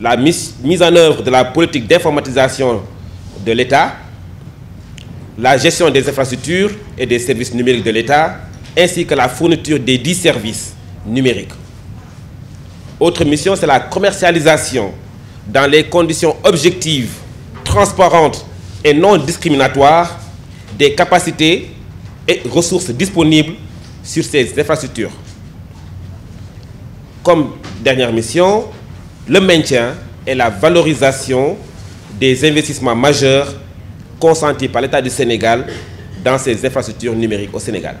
la mise, en œuvre de la politique d'informatisation de l'État, la gestion des infrastructures et des services numériques de l'État, ainsi que la fourniture des 10 services numériques. Autre mission, c'est la commercialisation dans les conditions objectives, transparentes et non discriminatoires des capacités et ressources disponibles sur ces infrastructures. Comme dernière mission, le maintien et la valorisation des investissements majeurs consentis par l'État du Sénégal dans ces infrastructures numériques au Sénégal.